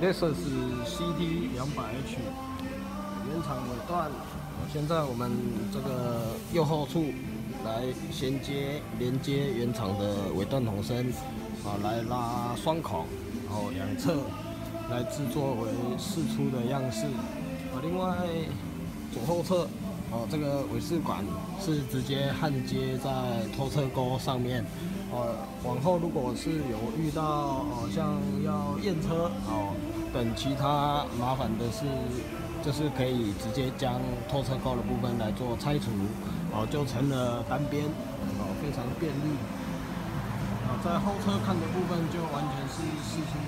Lexus CT 两百 H 原厂尾段，现在我们这个右后处来衔接连接原厂的尾段筒身，啊，来拉双孔，然后两侧来制作为四出的样式，啊，另外左后侧。哦，这个尾式管是直接焊接在拖车钩上面。呃，往后如果是有遇到哦，像要验车哦等其他麻烦的事，就是可以直接将拖车钩的部分来做拆除，哦，就成了单边，哦，非常便利。啊，在后车看的部分就完全是试出的样式。